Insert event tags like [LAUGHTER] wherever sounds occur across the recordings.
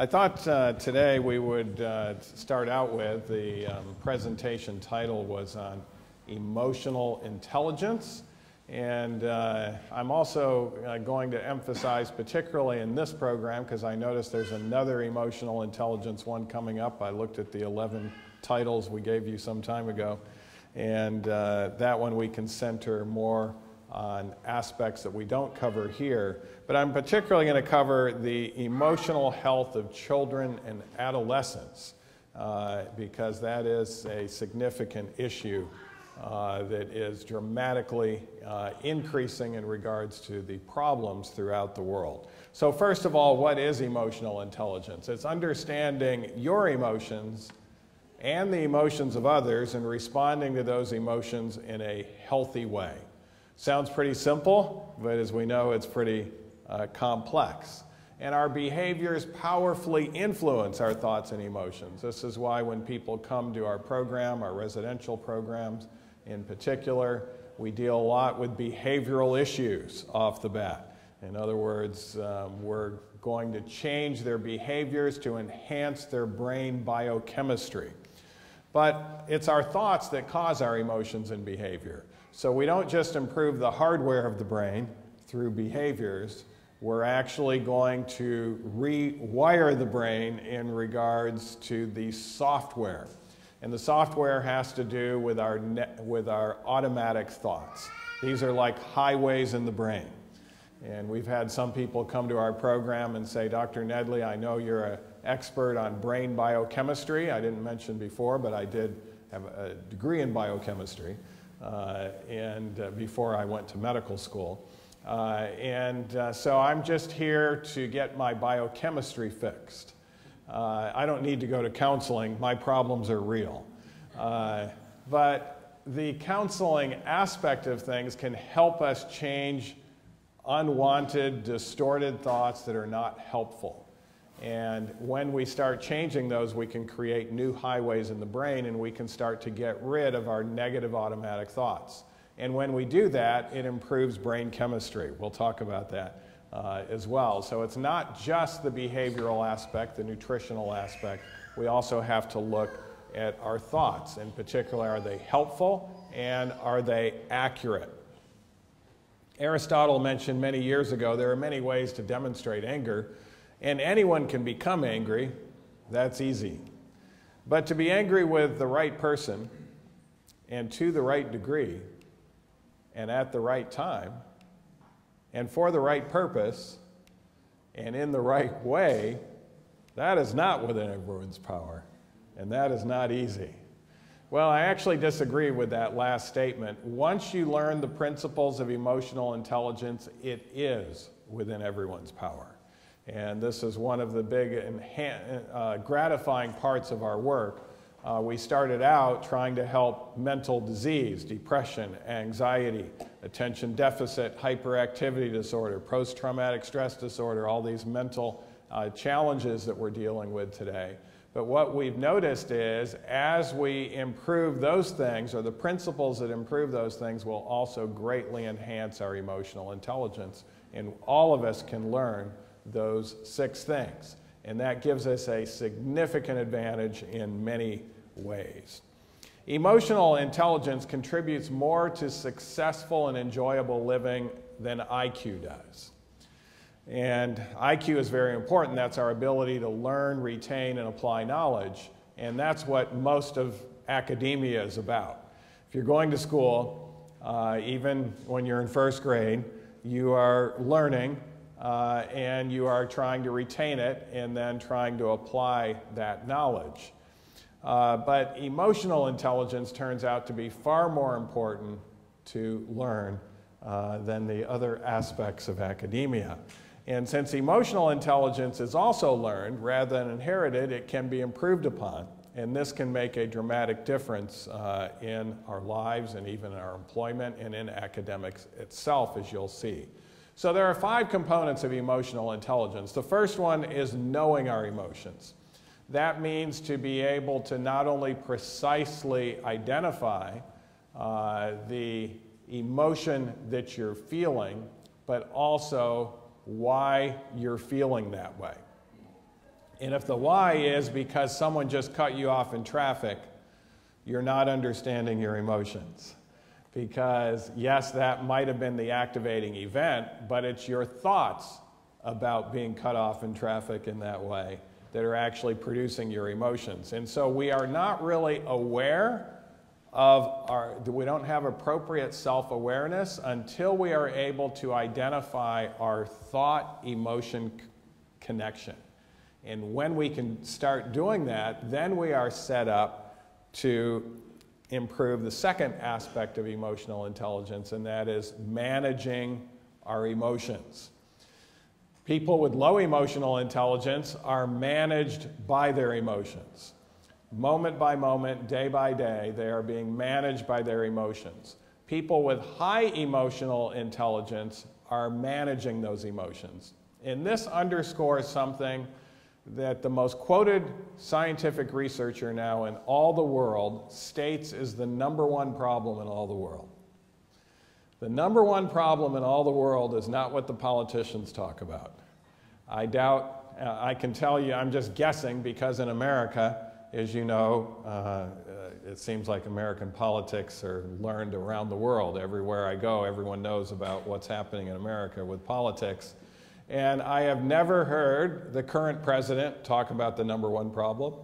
I thought uh, today we would uh, start out with the um, presentation title was on emotional intelligence. And uh, I'm also uh, going to emphasize, particularly in this program, because I noticed there's another emotional intelligence one coming up. I looked at the 11 titles we gave you some time ago, and uh, that one we can center more on aspects that we don't cover here. But I'm particularly going to cover the emotional health of children and adolescents, uh, because that is a significant issue uh, that is dramatically uh, increasing in regards to the problems throughout the world. So, first of all, what is emotional intelligence? It's understanding your emotions and the emotions of others and responding to those emotions in a healthy way. Sounds pretty simple, but as we know, it's pretty uh, complex. And our behaviors powerfully influence our thoughts and emotions. This is why when people come to our program, our residential programs, in particular, we deal a lot with behavioral issues off the bat. In other words, um, we're going to change their behaviors to enhance their brain biochemistry. But it's our thoughts that cause our emotions and behavior. So we don't just improve the hardware of the brain through behaviors, we're actually going to rewire the brain in regards to the software. And the software has to do with our, with our automatic thoughts. These are like highways in the brain. And we've had some people come to our program and say, Dr. Nedley, I know you're an expert on brain biochemistry. I didn't mention before, but I did have a degree in biochemistry and uh, before I went to medical school. Uh, and uh, so I'm just here to get my biochemistry fixed. Uh, I don't need to go to counseling. My problems are real. Uh, but the counseling aspect of things can help us change unwanted, distorted thoughts that are not helpful. And when we start changing those, we can create new highways in the brain and we can start to get rid of our negative automatic thoughts. And when we do that, it improves brain chemistry. We'll talk about that uh, as well. So it's not just the behavioral aspect, the nutritional aspect. We also have to look at our thoughts. In particular, are they helpful and are they accurate? Aristotle mentioned many years ago there are many ways to demonstrate anger, and anyone can become angry. That's easy. But to be angry with the right person and to the right degree and at the right time and for the right purpose and in the right way, that is not within everyone's power. And that is not easy. Well, I actually disagree with that last statement. Once you learn the principles of emotional intelligence, it is within everyone's power. And this is one of the big uh, gratifying parts of our work uh, we started out trying to help mental disease, depression, anxiety, attention deficit, hyperactivity disorder, post traumatic stress disorder, all these mental uh, challenges that we're dealing with today. But what we've noticed is as we improve those things, or the principles that improve those things, will also greatly enhance our emotional intelligence. And all of us can learn those six things. And that gives us a significant advantage in many ways. Emotional intelligence contributes more to successful and enjoyable living than IQ does. And IQ is very important. That's our ability to learn, retain, and apply knowledge. And that's what most of academia is about. If you're going to school, uh, even when you're in first grade, you are learning uh, and you are trying to retain it and then trying to apply that knowledge. Uh, but emotional intelligence turns out to be far more important to learn uh, than the other aspects of academia. And since emotional intelligence is also learned rather than inherited, it can be improved upon. And this can make a dramatic difference uh, in our lives and even in our employment and in academics itself, as you'll see. So there are five components of emotional intelligence. The first one is knowing our emotions. That means to be able to not only precisely identify uh, the emotion that you're feeling, but also why you're feeling that way. And if the why is because someone just cut you off in traffic, you're not understanding your emotions. Because, yes, that might have been the activating event, but it's your thoughts about being cut off in traffic in that way that are actually producing your emotions. And so we are not really aware of our, we don't have appropriate self awareness until we are able to identify our thought emotion connection. And when we can start doing that, then we are set up to improve the second aspect of emotional intelligence, and that is managing our emotions. People with low emotional intelligence are managed by their emotions. Moment by moment, day by day, they are being managed by their emotions. People with high emotional intelligence are managing those emotions. And this underscores something that the most quoted scientific researcher now in all the world states is the number one problem in all the world. The number one problem in all the world is not what the politicians talk about. I doubt, uh, I can tell you, I'm just guessing because in America, as you know, uh, it seems like American politics are learned around the world. Everywhere I go, everyone knows about what's happening in America with politics. And I have never heard the current president talk about the number one problem.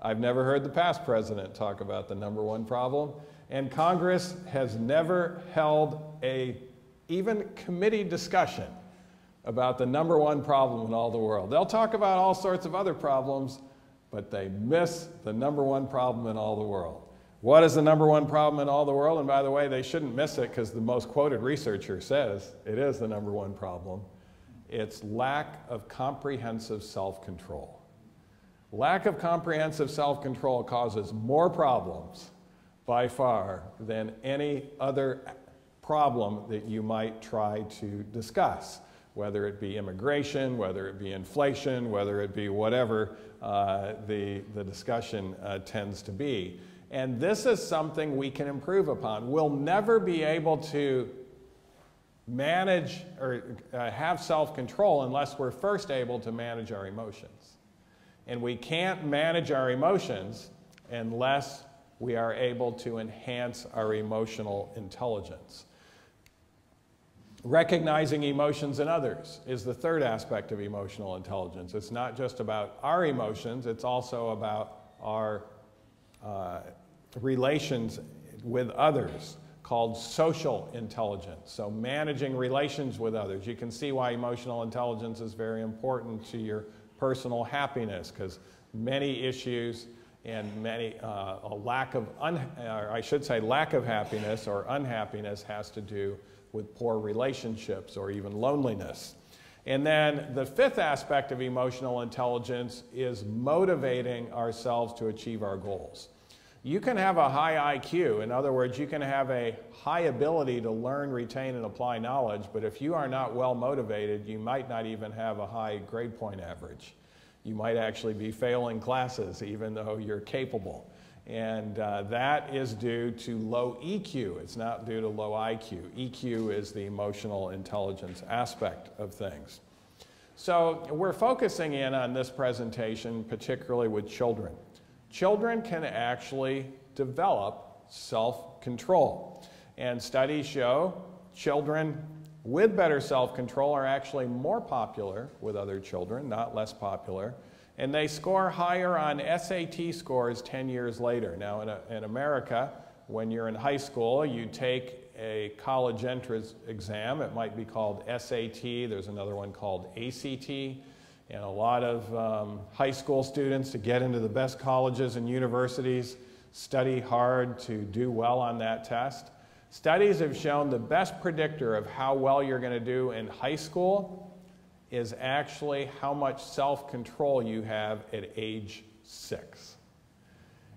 I've never heard the past president talk about the number one problem. And Congress has never held a even committee discussion about the number one problem in all the world. They'll talk about all sorts of other problems, but they miss the number one problem in all the world. What is the number one problem in all the world? And by the way, they shouldn't miss it because the most quoted researcher says it is the number one problem. It's lack of comprehensive self control. Lack of comprehensive self control causes more problems by far than any other problem that you might try to discuss whether it be immigration, whether it be inflation, whether it be whatever uh, the, the discussion uh, tends to be. And this is something we can improve upon. We'll never be able to manage or uh, have self control unless we're first able to manage our emotions. And we can't manage our emotions unless we are able to enhance our emotional intelligence. Recognizing emotions in others is the third aspect of emotional intelligence. It's not just about our emotions, it's also about our uh, relations with others, called social intelligence. So, managing relations with others. You can see why emotional intelligence is very important to your personal happiness, because many issues and many uh, a lack of, un- I should say, lack of happiness or unhappiness has to do with poor relationships or even loneliness. And then the fifth aspect of emotional intelligence is motivating ourselves to achieve our goals. You can have a high IQ. In other words, you can have a high ability to learn, retain, and apply knowledge, but if you are not well motivated, you might not even have a high grade point average. You might actually be failing classes even though you're capable. And uh, that is due to low EQ. It's not due to low IQ. EQ is the emotional intelligence aspect of things. So we're focusing in on this presentation particularly with children. Children can actually develop self control. And studies show children with better self control are actually more popular with other children, not less popular and they score higher on SAT scores 10 years later. Now, in, a, in America, when you're in high school, you take a college entrance exam. It might be called SAT, there's another one called ACT. And a lot of um, high school students, to get into the best colleges and universities, study hard to do well on that test. Studies have shown the best predictor of how well you're going to do in high school is actually how much self control you have at age six.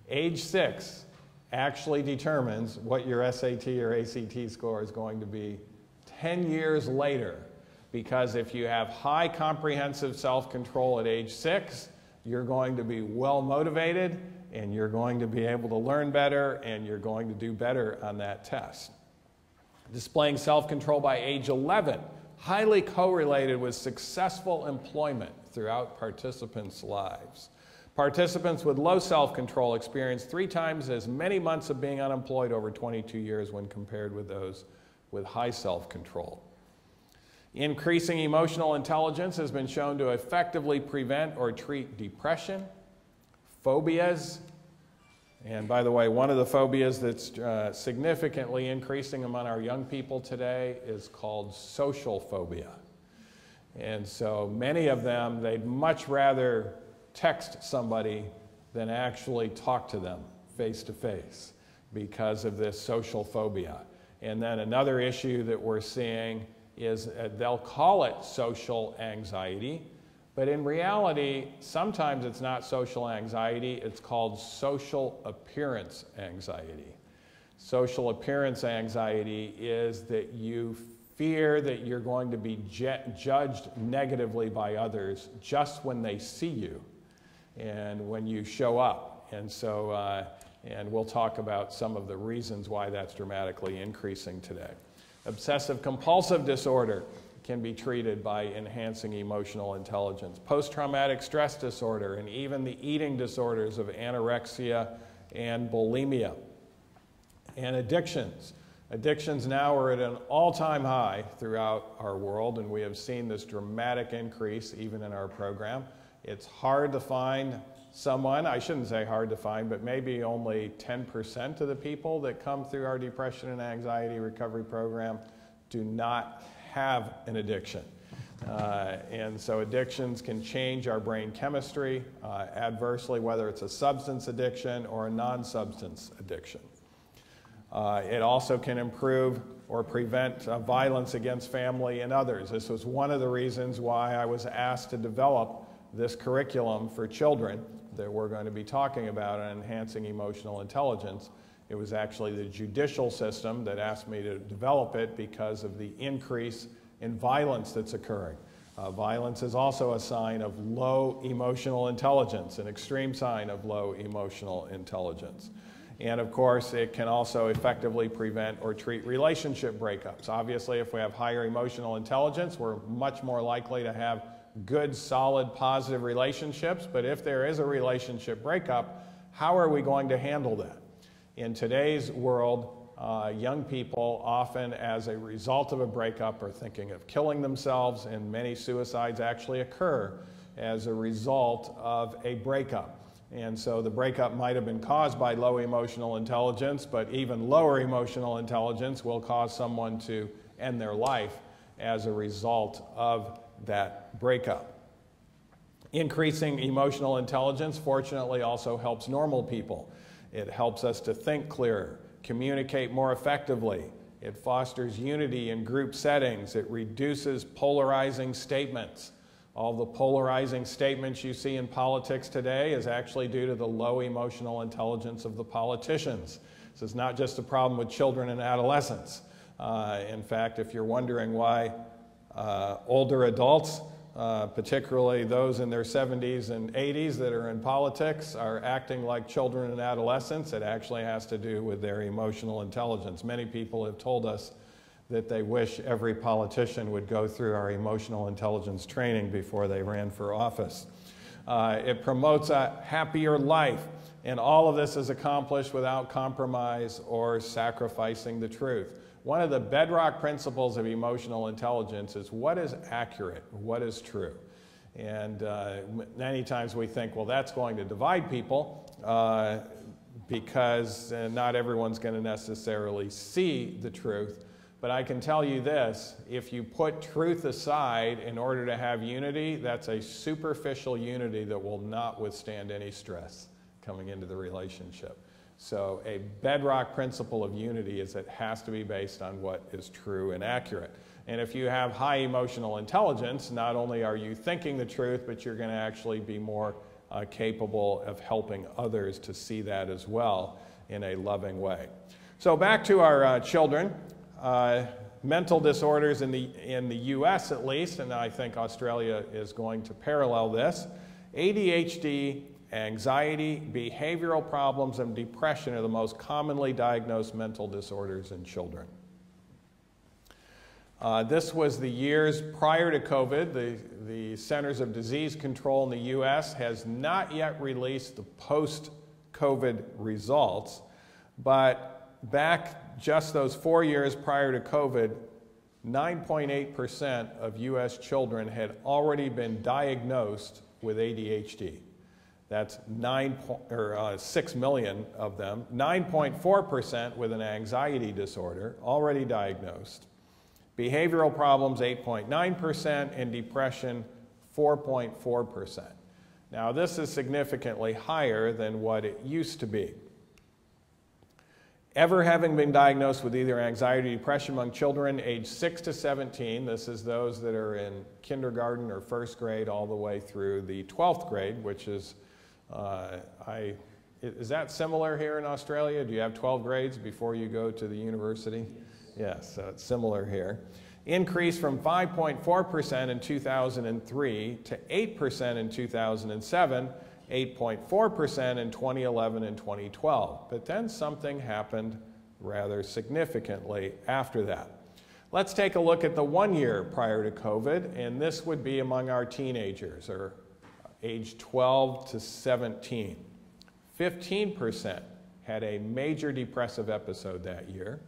Age six actually determines what your SAT or ACT score is going to be 10 years later. Because if you have high comprehensive self control at age six, you're going to be well motivated and you're going to be able to learn better and you're going to do better on that test. Displaying self control by age 11 highly correlated with successful employment throughout participants' lives. Participants with low self control experience three times as many months of being unemployed over 22 years when compared with those with high self control. Increasing emotional intelligence has been shown to effectively prevent or treat depression, phobias, and by the way, one of the phobias that's uh, significantly increasing among our young people today is called social phobia. And so many of them, they'd much rather text somebody than actually talk to them face to face because of this social phobia. And then another issue that we're seeing is uh, they'll call it social anxiety, but in reality, sometimes it's not social anxiety, it's called social appearance anxiety. Social appearance anxiety is that you fear that you're going to be judged negatively by others just when they see you and when you show up. And so, uh, and we'll talk about some of the reasons why that's dramatically increasing today. Obsessive compulsive disorder can be treated by enhancing emotional intelligence. Post traumatic stress disorder, and even the eating disorders of anorexia and bulimia. And addictions. Addictions now are at an all time high throughout our world, and we have seen this dramatic increase even in our program. It's hard to find someone, I shouldn't say hard to find, but maybe only 10% of the people that come through our depression and anxiety recovery program do not have an addiction. Uh, and so addictions can change our brain chemistry uh, adversely, whether it's a substance addiction or a non substance addiction. Uh, it also can improve or prevent uh, violence against family and others. This was one of the reasons why I was asked to develop this curriculum for children that we're going to be talking about on enhancing emotional intelligence. It was actually the judicial system that asked me to develop it because of the increase in violence that's occurring. Uh, violence is also a sign of low emotional intelligence, an extreme sign of low emotional intelligence. And of course, it can also effectively prevent or treat relationship breakups. Obviously, if we have higher emotional intelligence, we're much more likely to have good, solid, positive relationships. But if there is a relationship breakup, how are we going to handle that? In today's world, uh, young people often, as a result of a breakup, are thinking of killing themselves, and many suicides actually occur as a result of a breakup. And so the breakup might have been caused by low emotional intelligence, but even lower emotional intelligence will cause someone to end their life as a result of that breakup. Increasing emotional intelligence, fortunately, also helps normal people. It helps us to think clearer, communicate more effectively. It fosters unity in group settings. It reduces polarizing statements. All the polarizing statements you see in politics today is actually due to the low emotional intelligence of the politicians. This is not just a problem with children and adolescents. Uh, in fact, if you're wondering why uh, older adults uh, particularly those in their 70s and 80s that are in politics, are acting like children and adolescents. It actually has to do with their emotional intelligence. Many people have told us that they wish every politician would go through our emotional intelligence training before they ran for office. Uh, it promotes a happier life, and all of this is accomplished without compromise or sacrificing the truth. One of the bedrock principles of emotional intelligence is what is accurate, what is true. And uh, many times we think, well, that's going to divide people uh, because uh, not everyone's going to necessarily see the truth. But I can tell you this if you put truth aside in order to have unity, that's a superficial unity that will not withstand any stress coming into the relationship. So, a bedrock principle of unity is it has to be based on what is true and accurate. And if you have high emotional intelligence, not only are you thinking the truth, but you're going to actually be more uh, capable of helping others to see that as well in a loving way. So, back to our uh, children. Uh, mental disorders in the, in the US, at least, and I think Australia is going to parallel this. ADHD Anxiety, behavioral problems, and depression are the most commonly diagnosed mental disorders in children. Uh, this was the years prior to COVID. The, the Centers of Disease Control in the US has not yet released the post COVID results, but back just those four years prior to COVID, 9.8% of US children had already been diagnosed with ADHD. That's nine or, uh, 6 million of them. 9.4% with an anxiety disorder, already diagnosed. Behavioral problems, 8.9%, and depression, 4.4%. Now, this is significantly higher than what it used to be. Ever having been diagnosed with either anxiety or depression among children aged 6 to 17, this is those that are in kindergarten or first grade all the way through the 12th grade, which is, Uh, I, is that similar here in Australia? Do you have 12 grades before you go to the university? Yes, so it's similar here. Increase from 5.4% in 2003 to 8% in 2007, 8.4% in 2011 and 2012. But then something happened rather significantly after that. Let's take a look at the one year prior to COVID, and this would be among our teenagers, or age 12 to 17. 15% had a major depressive episode that year.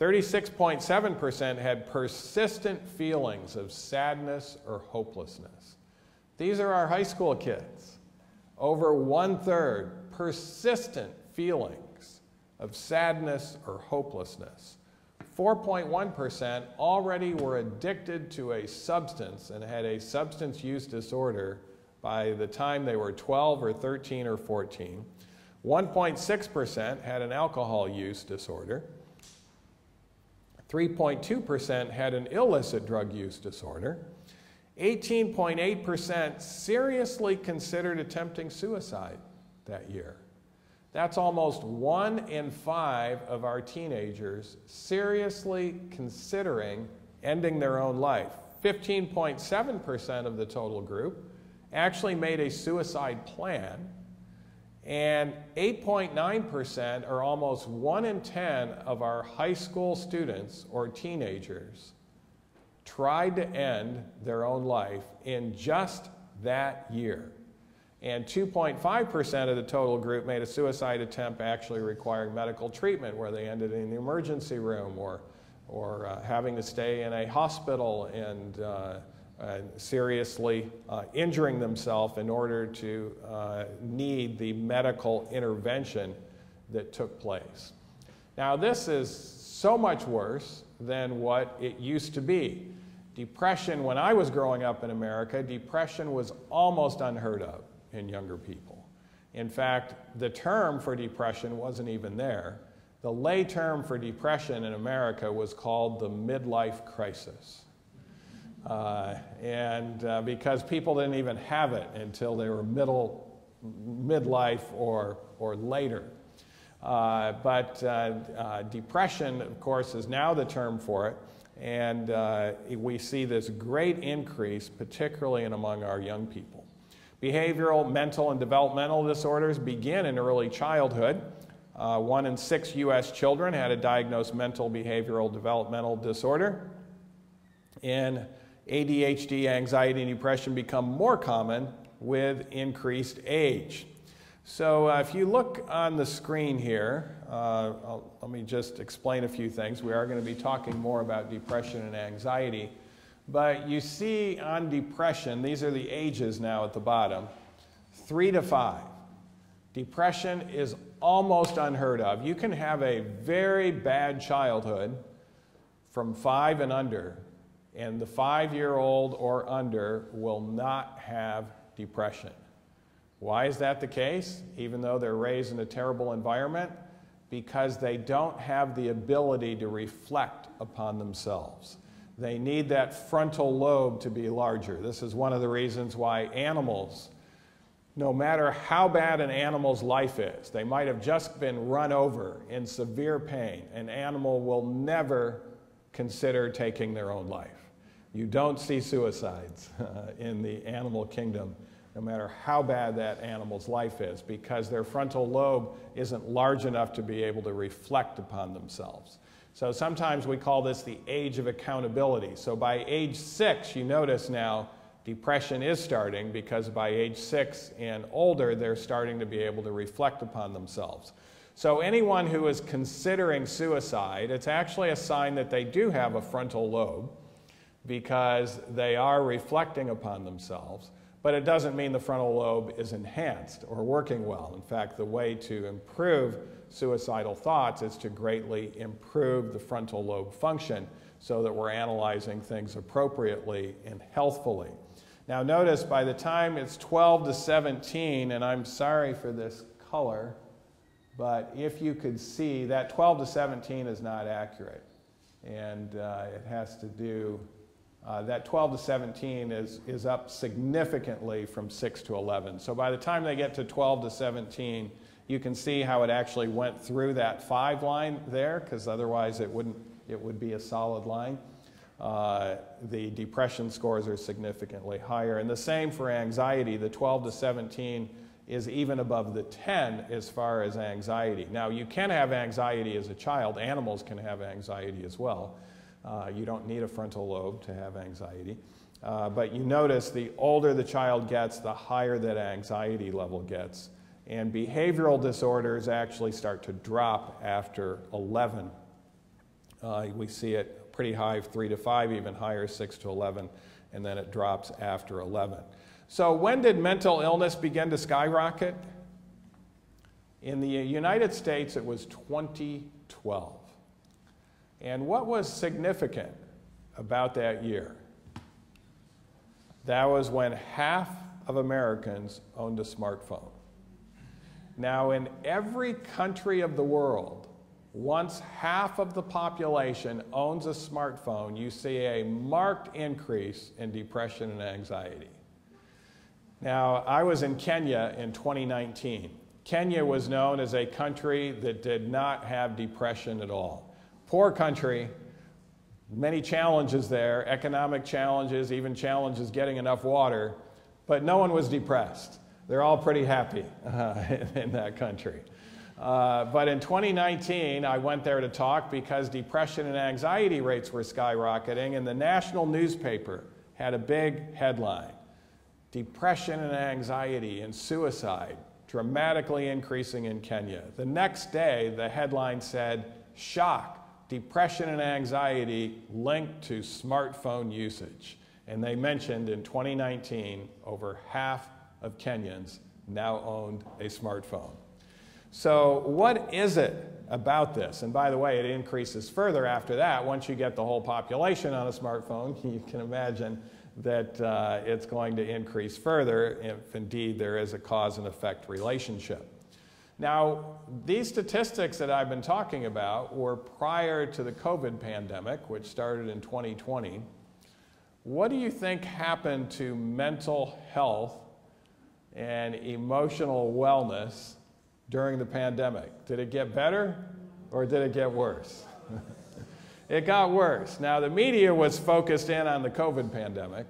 36.7% had persistent feelings of sadness or hopelessness. These are our high school kids. Over one third, persistent feelings of sadness or hopelessness. 4.1% already were addicted to a substance and had a substance use disorder by the time they were 12 or 13 or 14. 1.6% had an alcohol use disorder. 3.2% had an illicit drug use disorder. 18.8% seriously considered attempting suicide that year. That's almost one in five of our teenagers seriously considering ending their own life. 15.7% of the total group actually made a suicide plan and 8.9%, or almost 1 in 10 of our high school students or teenagers, tried to end their own life in just that year. And 2.5% of the total group made a suicide attempt actually requiring medical treatment, where they ended in the emergency room or, or uh, having to stay in a hospital and uh, uh, seriously uh, injuring themselves in order to uh, need the medical intervention that took place. Now, this is so much worse than what it used to be. Depression, when I was growing up in America, depression was almost unheard of in younger people. In fact, the term for depression wasn't even there. The lay term for depression in America was called the midlife crisis. Uh, and uh, because people didn't even have it until they were middle, midlife or, or later. Uh, but uh, uh, depression, of course, is now the term for it. And we see this great increase, particularly in among our young people. Behavioral, mental, and developmental disorders begin in early childhood. one in six U.S. children had a diagnosed mental, behavioral, developmental disorder. In ADHD, anxiety, and depression become more common with increased age. So uh, if you look on the screen here, uh, let me just explain a few things. We are going to be talking more about depression and anxiety. But you see on depression, these are the ages now at the bottom, three to five. Depression is almost unheard of. You can have a very bad childhood from five and under and the five year old or under will not have depression. Why is that the case, even though they're raised in a terrible environment? Because they don't have the ability to reflect upon themselves. They need that frontal lobe to be larger. This is one of the reasons why animals, no matter how bad an animal's life is, they might have just been run over in severe pain, an animal will never consider taking their own life. You don't see suicides uh, in the animal kingdom, no matter how bad that animal's life is, because their frontal lobe isn't large enough to be able to reflect upon themselves. So sometimes we call this the age of accountability. So by age six, you notice now depression is starting because by age six and older, they're starting to be able to reflect upon themselves. So anyone who is considering suicide, it's actually a sign that they do have a frontal lobe because they are reflecting upon themselves. But it doesn't mean the frontal lobe is enhanced or working well. In fact, the way to improve suicidal thoughts is to greatly improve the frontal lobe function so that we're analyzing things appropriately and healthfully. Now, notice by the time it's 12 to 17, and I'm sorry for this color, but if you could see that 12 to 17 is not accurate. And uh, it has to do, uh, that 12 to 17 is, is up significantly from 6 to 11. So by the time they get to 12 to 17, you can see how it actually went through that 5 line there, because otherwise it, wouldn't, it would be a solid line. Uh, the depression scores are significantly higher. And the same for anxiety. The 12 to 17 is even above the 10 as far as anxiety. Now, you can have anxiety as a child, animals can have anxiety as well. Uh, you don't need a frontal lobe to have anxiety. Uh, but you notice the older the child gets, the higher that anxiety level gets. And behavioral disorders actually start to drop after 11. Uh, we see it pretty high, 3 to 5, even higher, 6 to 11, and then it drops after 11. So, when did mental illness begin to skyrocket? In the United States, it was 2012. And what was significant about that year? That was when half of Americans owned a smartphone. Now, in every country of the world, once half of the population owns a smartphone, you see a marked increase in depression and anxiety. Now, I was in Kenya in 2019. Kenya was known as a country that did not have depression at all. Poor country, many challenges there, economic challenges, even challenges getting enough water, but no one was depressed. They're all pretty happy uh, [LAUGHS] in that country. Uh, but in 2019, I went there to talk because depression and anxiety rates were skyrocketing, and the national newspaper had a big headline Depression and anxiety and suicide dramatically increasing in Kenya. The next day, the headline said, Shock, depression and anxiety linked to smartphone usage. And they mentioned in 2019, over half of Kenyans now owned a smartphone. So, what is it about this? And by the way, it increases further after that. Once you get the whole population on a smartphone, [LAUGHS] you can imagine that uh, it's going to increase further if indeed there is a cause and effect relationship. Now, these statistics that I've been talking about were prior to the COVID pandemic, which started in 2020. What do you think happened to mental health and emotional wellness during the pandemic? Did it get better or did it get worse? [LAUGHS] it got worse. Now, the media was focused in on the COVID pandemic,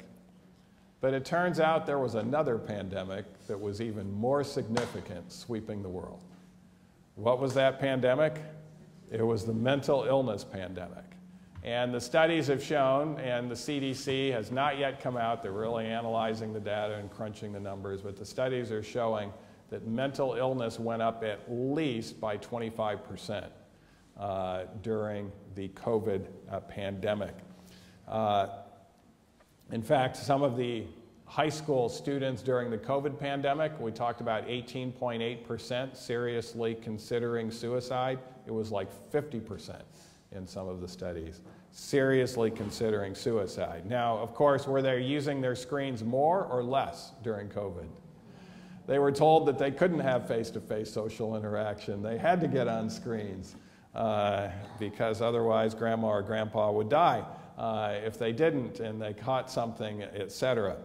but it turns out there was another pandemic that was even more significant sweeping the world. What was that pandemic? It was the mental illness pandemic. And the studies have shown, and the CDC has not yet come out, they're really analyzing the data and crunching the numbers, but the studies are showing that mental illness went up at least by 25% uh, during the COVID uh, pandemic. Uh, in fact, some of the high school students during the COVID pandemic, we talked about 18.8% seriously considering suicide. It was like 50% in some of the studies seriously considering suicide. Now, of course, were they using their screens more or less during COVID? They were told that they couldn't have face to face social interaction. They had to get on screens uh, because otherwise, grandma or grandpa would die uh, if they didn't and they caught something, etc.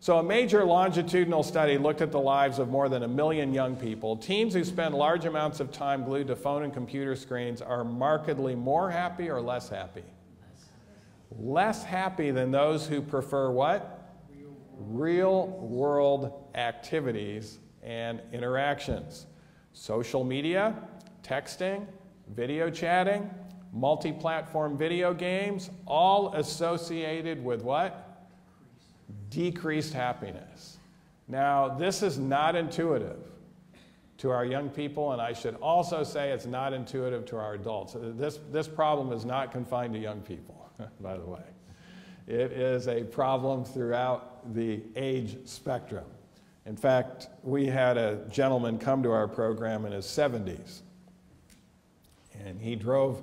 So, a major longitudinal study looked at the lives of more than a million young people. Teens who spend large amounts of time glued to phone and computer screens are markedly more happy or less happy? Less happy than those who prefer what? real world activities and interactions. Social media, texting, video chatting, multi platform video games, all associated with what? Decreased happiness. Now, this is not intuitive to our young people, and I should also say it's not intuitive to our adults. Uh, this, this problem is not confined to young people, [LAUGHS] by the way. It is a problem throughout the age spectrum. In fact, we had a gentleman come to our program in his 70s, and he drove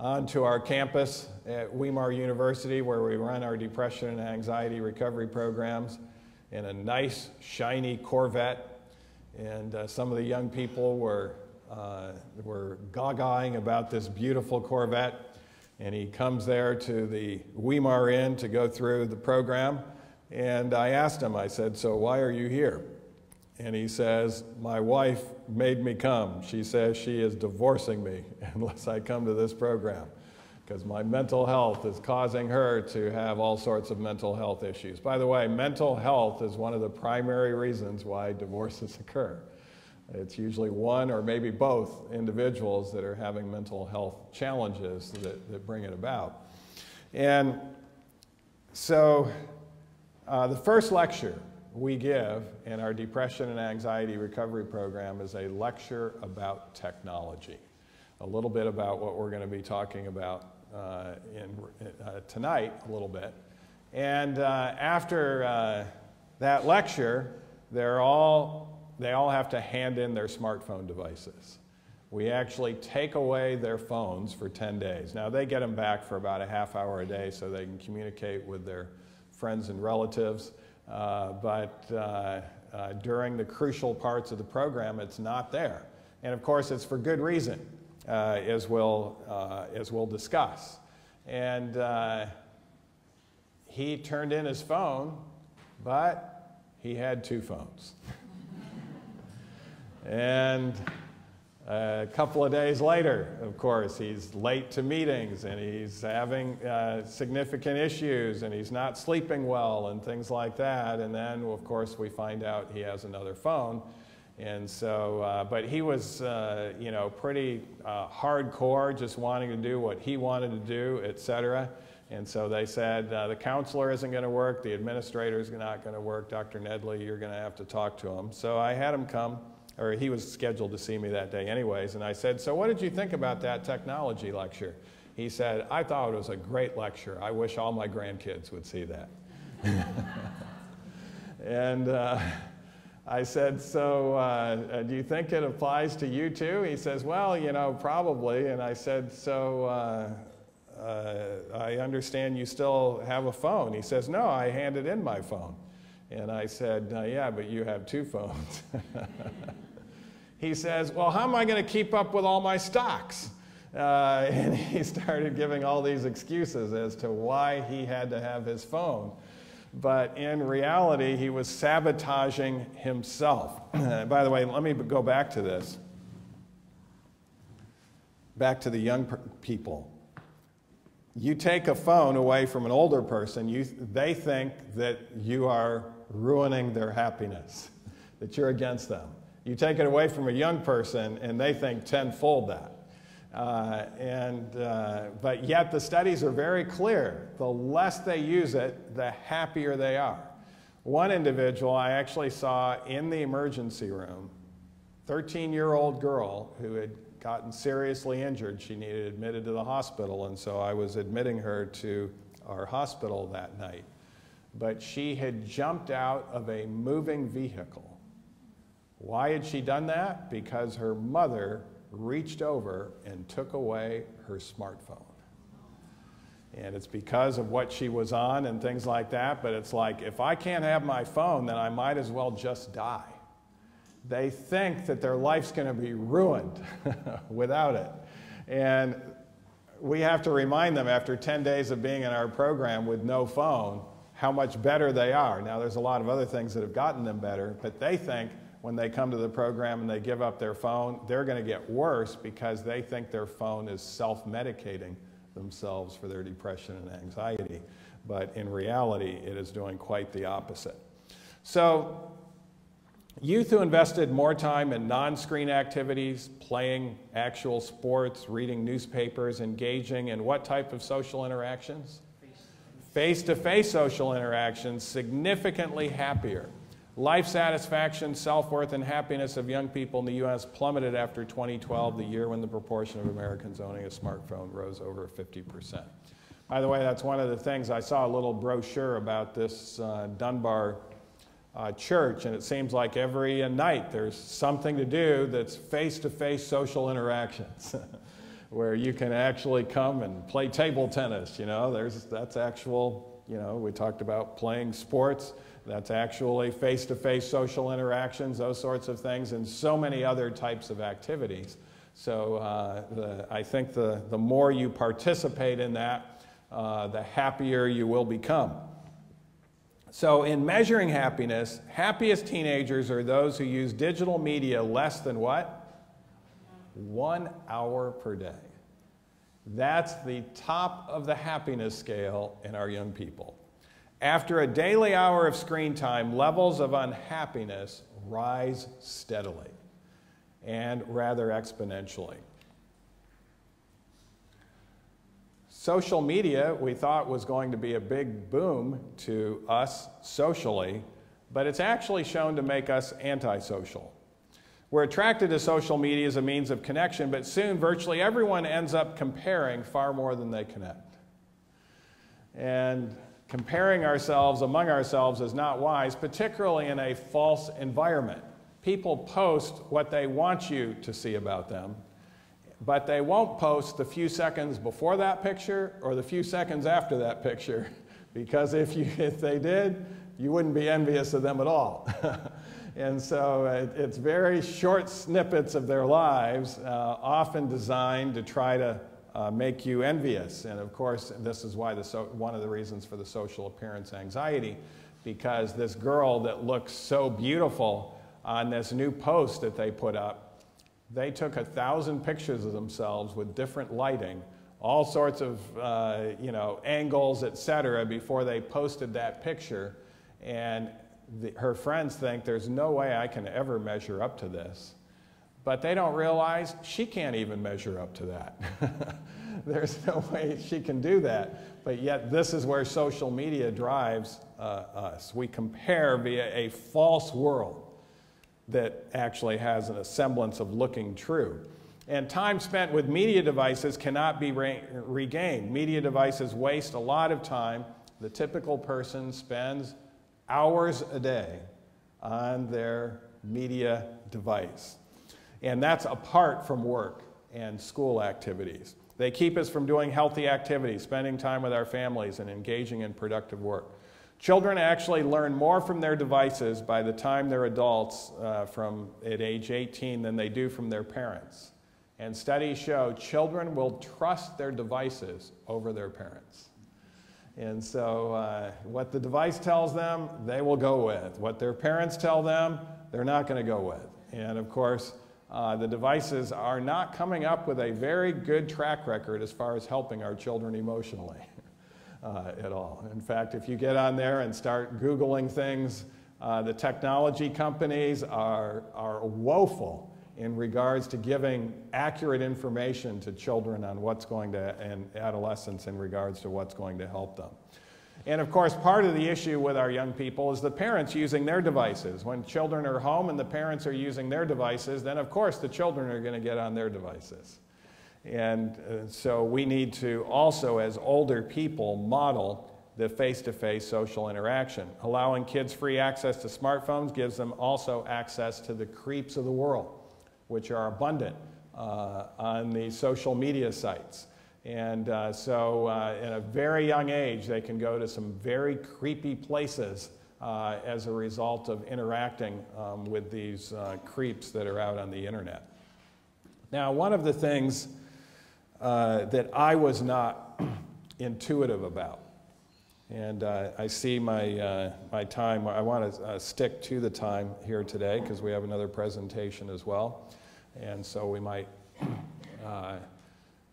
onto our campus at Weimar University, where we run our depression and anxiety recovery programs, in a nice, shiny Corvette. And uh, some of the young people were, uh, were gagaing about this beautiful Corvette. And he comes there to the Weimar Inn to go through the program. And I asked him, I said, So why are you here? And he says, My wife made me come. She says she is divorcing me [LAUGHS] unless I come to this program because my mental health is causing her to have all sorts of mental health issues. By the way, mental health is one of the primary reasons why divorces [LAUGHS] occur. It's usually one or maybe both individuals that are having mental health challenges that, that bring it about. And so uh, the first lecture we give in our depression and anxiety recovery program is a lecture about technology. A little bit about what we're going to be talking about uh, in, uh, tonight, a little bit. And uh, after uh, that lecture, they're all, they all have to hand in their smartphone devices. We actually take away their phones for 10 days. Now, they get them back for about a half hour a day so they can communicate with their friends and relatives. Uh, but uh, uh, during the crucial parts of the program, it's not there. And of course, it's for good reason, as, we'll, as we'll discuss. And he turned in his phone, but he had two phones. [LAUGHS] and a couple of days later, of course, he's late to meetings and he's having uh, significant issues and he's not sleeping well and things like that. And then, of course, we find out he has another phone. And so, uh, but he was, uh, you know, pretty uh, hardcore, just wanting to do what he wanted to do, et cetera. And so they said, uh, the counselor isn't going to work, the administrator is not going to work, Dr. Nedley, you're going to have to talk to him. So I had him come or he was scheduled to see me that day anyways, and I said, So what did you think about that technology lecture? He said, I thought it was a great lecture. I wish all my grandkids would see that. [LAUGHS] and uh, I said, So uh, do you think it applies to you too? He says, Well, you know, probably. And I said, So uh, uh I understand you still have a phone. He says, No, I handed in my phone. And I said, uh, Yeah, but you have two phones. [LAUGHS] he says, Well, how am I going to keep up with all my stocks? Uh, [LAUGHS] and he started giving all these excuses as to why he had to have his phone. But in reality, he was sabotaging himself. [CLEARS THROAT] By the way, let me go back to this. Back to the young people. You take a phone away from an older person, you, they think that you are ruining their happiness, [LAUGHS] that you're against them. You take it away from a young person, and they think tenfold that. Uh, and, uh, but yet the studies are very clear. The less they use it, the happier they are. One individual I actually saw in the emergency room, 13 year old girl who had gotten seriously injured. She needed admitted to the hospital, and so I was admitting her to our hospital that night but she had jumped out of a moving vehicle. Why had she done that? Because her mother reached over and took away her smartphone. And it's because of what she was on and things like that, but it's like, if I can't have my phone, then I might as well just die. They think that their life's going to be ruined [LAUGHS] without it. And we have to remind them after 10 days of being in our program with no phone how much better they are. Now, there's a lot of other things that have gotten them better, but they think when they come to the program and they give up their phone, they're going to get worse because they think their phone is self medicating themselves for their depression and anxiety. But in reality, it is doing quite the opposite. So, Youth who invested more time in non screen activities, playing actual sports, reading newspapers, engaging in what type of social interactions? Face to face social interactions, significantly happier. Life satisfaction, self worth, and happiness of young people in the U.S. plummeted after 2012, the year when the proportion of Americans owning a smartphone rose over 50%. By the way, that's one of the things I saw a little brochure about this uh, Dundas uh, church, and it seems like every night there's something to do that's face to face social interactions. [LAUGHS] where you can actually come and play table tennis, you know, there's, that's actual, you know, we talked about playing sports, that's actually face to face social interactions, those sorts of things, and so many other types of activities. So uh, the, I think the, the more you participate in that, uh, the happier you will become. So, in measuring happiness, happiest teenagers are those who use digital media less than what? One hour per day. That's the top of the happiness scale in our young people. After a daily hour of screen time, levels of unhappiness rise steadily and rather exponentially. Social media, we thought was going to be a big boom to us socially, but it's actually shown to make us antisocial. We're attracted to social media as a means of connection, but soon virtually everyone ends up comparing far more than they connect. And comparing ourselves among ourselves is not wise, particularly in a false environment. People post what they want you to see about them, but they won't post the few seconds before that picture or the few seconds after that picture [LAUGHS] because if, you, if they did, you wouldn't be envious of them at all. [LAUGHS] and so it, it's very short snippets of their lives, uh, often designed to try to uh, make you envious. And of course, this is why the so, one of the reasons for the social appearance anxiety, because this girl that looks so beautiful on this new post that they put up they took a thousand pictures of themselves with different lighting, all sorts of uh, you know angles, etc., before they posted that picture. And the, her friends think there's no way I can ever measure up to this. But they don't realize she can't even measure up to that. [LAUGHS] there's no way she can do that. But yet, this is where social media drives uh, us. We compare via a false world that actually has a semblance of looking true. And time spent with media devices cannot be re regained. Media devices waste a lot of time. The typical person spends hours a day on their media device. And that's apart from work and school activities. They keep us from doing healthy activities, spending time with our families, and engaging in productive work. Children actually learn more from their devices by the time they're adults uh, from at age 18 than they do from their parents. And studies show children will trust their devices over their parents. And so, uh, what the device tells them, they will go with. What their parents tell them, they're not going to go with. And of course, uh, the devices are not coming up with a very good track record as far as helping our children emotionally. [LAUGHS] uh, at all. In fact, if you get on there and start Googling things, uh, the technology companies are, are woeful in regards to giving accurate information to children on what's going to, and adolescents in regards to what's going to help them. And of course, part of the issue with our young people is the parents using their devices. When children are home and the parents are using their devices, then of course the children are going to get on their devices. And uh, so we need to also, as older people, model the face to face social interaction. Allowing kids free access to smartphones gives them also access to the creeps of the world, which are abundant uh, on the social media sites. And uh, so, uh, in a very young age, they can go to some very creepy places uh, as a result of interacting um, with these uh, creeps that are out on the internet. Now, one of the things uh, that I was not [CLEARS THROAT] intuitive about. And I see my, my time, I want to stick to the time here today because we have another presentation as well. And so we might, [CLEARS THROAT] uh,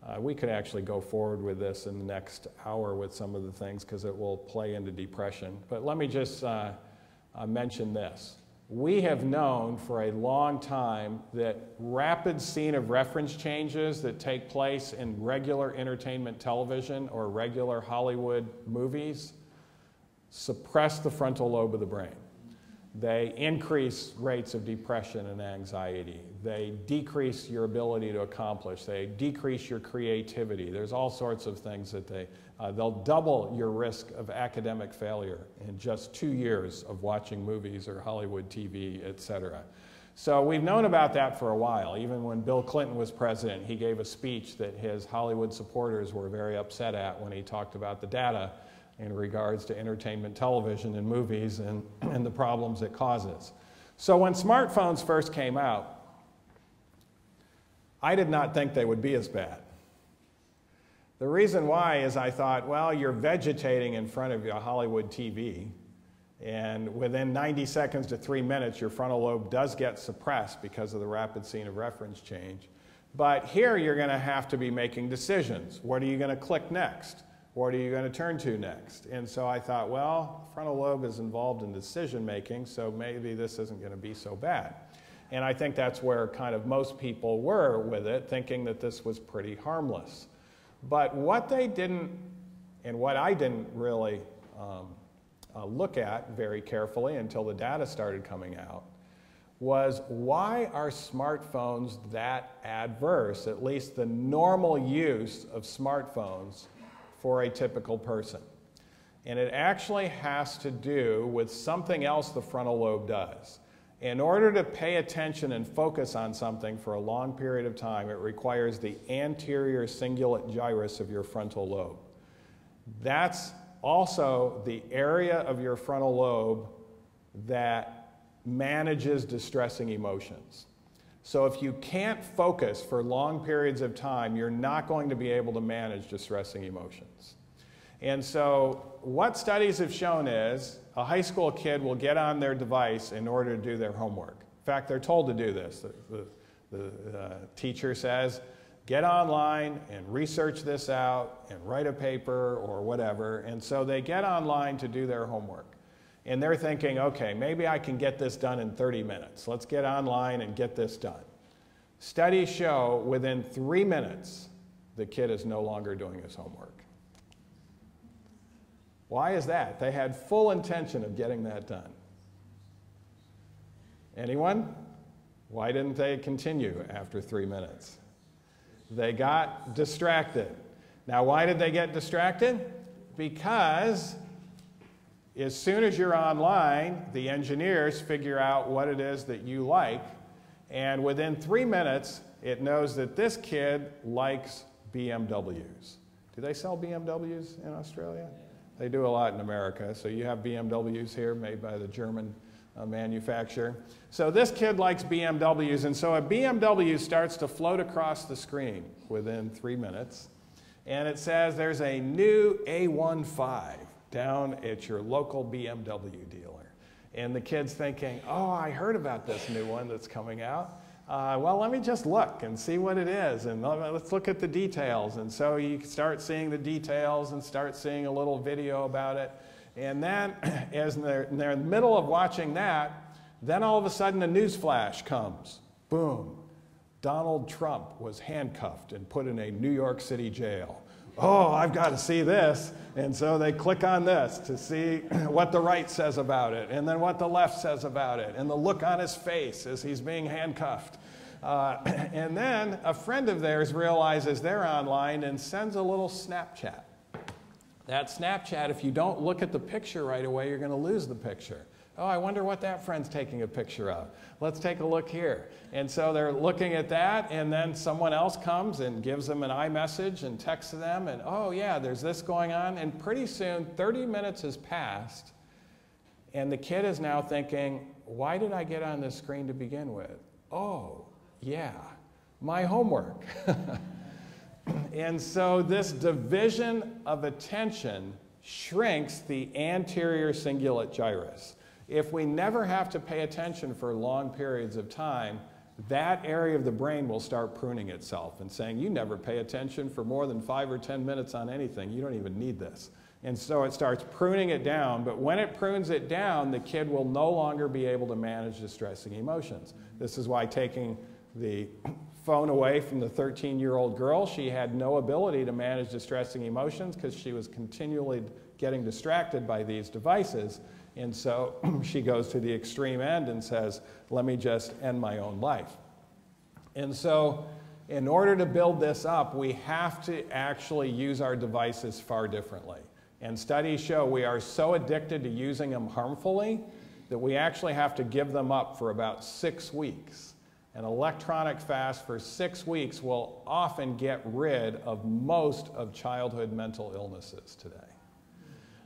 uh, we could actually go forward with this in the next hour with some of the things because it will play into depression. But let me just uh, uh, mention this. we have known for a long time that rapid scene of reference changes that take place in regular entertainment television or regular Hollywood movies suppress the frontal lobe of the brain. They increase rates of depression and anxiety. They decrease your ability to accomplish. They decrease your creativity. There's all sorts of things that they, uh, they'll double your risk of academic failure in just two years of watching movies or Hollywood TV, et cetera. So we've known about that for a while. Even when Bill Clinton was president, he gave a speech that his Hollywood supporters were very upset at when he talked about the data in regards to entertainment television and movies and, [CLEARS THROAT] and the problems it causes. So when smartphones first came out, I did not think they would be as bad. The reason why is I thought, well, you're vegetating in front of your Hollywood TV, and within 90 seconds to three minutes, your frontal lobe does get suppressed because of the rapid scene of reference change. But here, you're going to have to be making decisions. What are you going to click next? What are you going to turn to next? And so I thought, well, frontal lobe is involved in decision making, so maybe this isn't going to be so bad. And I think that's where kind of most people were with it, thinking that this was pretty harmless. But what they didn't, and what I didn't really um, uh, look at very carefully until the data started coming out, was why are smartphones that adverse, at least the normal use of smartphones for a typical person. And it actually has to do with something else the frontal lobe does. In order to pay attention and focus on something for a long period of time, it requires the anterior cingulate gyrus of your frontal lobe. That's also the area of your frontal lobe that manages distressing emotions. So if you can't focus for long periods of time, you're not going to be able to manage distressing emotions. And so what studies have shown is a high school kid will get on their device in order to do their homework. In fact, they're told to do this. The, the, the uh, teacher says, get online and research this out and write a paper or whatever. And so they get online to do their homework and they're thinking, okay, maybe I can get this done in 30 minutes. Let's get online and get this done. Studies show within three minutes, the kid is no longer doing his homework. Why is that? They had full intention of getting that done. Anyone? Why didn't they continue after three minutes? They got distracted. Now, why did they get distracted? Because as soon as you're online, the engineers figure out what it is that you like, and within three minutes, it knows that this kid likes BMWs. Do they sell BMWs in Australia? They do a lot in America. So you have BMWs here made by the German uh, manufacturer. So this kid likes BMWs, and so a BMW starts to float across the screen within three minutes, and it says there's a new A15 down at your local BMW dealer. And the kid's thinking, oh, I heard about this new one that's coming out. Uh, well, let me just look and see what it is, and let's look at the details. And so you start seeing the details and start seeing a little video about it. And then, [CLEARS THROAT] as they're, they're in the middle of watching that, then all of a sudden a news flash comes. Boom. Donald Trump was handcuffed and put in a New York City jail oh, I've got to see this. And so they click on this to see [CLEARS THROAT] what the right says about it, and then what the left says about it, and the look on his face as he's being handcuffed. Uh, [CLEARS THROAT] and then a friend of theirs realizes they're online and sends a little Snapchat. That Snapchat, if you don't look at the picture right away, you're going to lose the picture. Oh, I wonder what that friend's taking a picture of. Let's take a look here. And so they're looking at that, and then someone else comes and gives them an iMessage and texts them, and oh, yeah, there's this going on. And pretty soon, 30 minutes has passed, and the kid is now thinking, why did I get on this screen to begin with? Oh, yeah, my homework. [LAUGHS] and so this division of attention shrinks the anterior cingulate gyrus. If we never have to pay attention for long periods of time, that area of the brain will start pruning itself and saying, You never pay attention for more than five or 10 minutes on anything. You don't even need this. And so it starts pruning it down, but when it prunes it down, the kid will no longer be able to manage distressing emotions. This is why taking the phone away from the 13 year old girl, she had no ability to manage distressing emotions because she was continually getting distracted by these devices. And so [CLEARS THROAT] she goes to the extreme end and says, Let me just end my own life. And so, in order to build this up, we have to actually use our devices far differently. And studies show we are so addicted to using them harmfully that we actually have to give them up for about six weeks. An electronic fast for six weeks will often get rid of most of childhood mental illnesses today.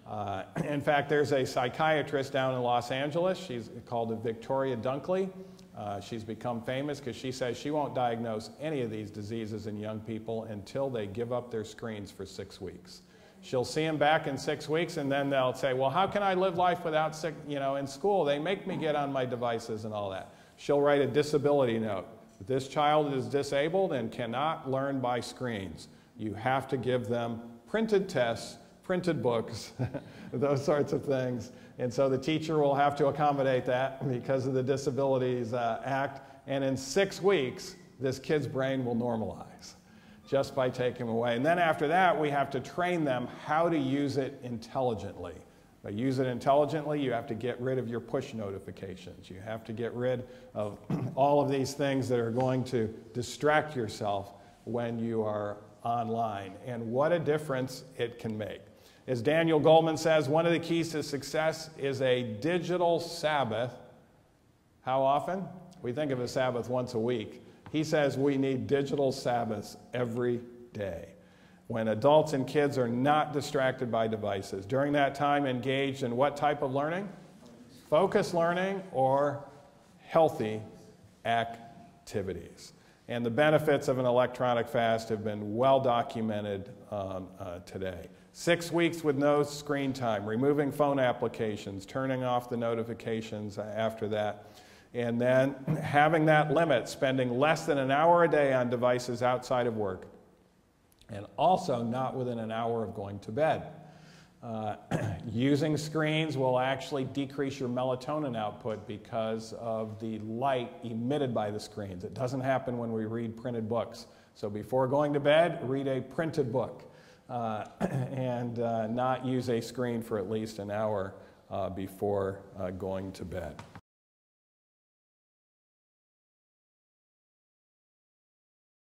Uh, in fact, there's a psychiatrist down in Los Angeles. She's called Victoria Dunckley. Uh, she's become famous because she says she won't diagnose any of these diseases in young people until they give up their screens for six weeks. She'll see them back in six weeks, and then they'll say, "Well, how can I live life without sick? You know, in school they make me get on my devices and all that." She'll write a disability note. This child is disabled and cannot learn by screens. You have to give them printed tests, printed books, [LAUGHS] those sorts of things. And so the teacher will have to accommodate that because of the Disabilities uh, Act. And in six weeks, this kid's brain will normalize just by taking them away. And then after that, we have to train them how to use it intelligently. By use it intelligently, you have to get rid of your push notifications. You have to get rid of [CLEARS THROAT] all of these things that are going to distract yourself when you are online. And what a difference it can make. As Daniel Goleman says, one of the keys to success is a digital Sabbath. How often? We think of a Sabbath once a week. He says we need digital Sabbaths every day. When adults and kids are not distracted by devices. During that time, engaged in what type of learning? Focus learning or healthy activities. And the benefits of an electronic fast have been well documented um, uh, today. Six weeks with no screen time, removing phone applications, turning off the notifications after that, and then [CLEARS THROAT] having that limit, spending less than an hour a day on devices outside of work, and also not within an hour of going to bed. Uh, [CLEARS THROAT] using screens will actually decrease your melatonin output because of the light emitted by the screens. It doesn't happen when we read printed books. So before going to bed, read a printed book uh, [CLEARS THROAT] and uh, not use a screen for at least an hour uh, before uh, going to bed.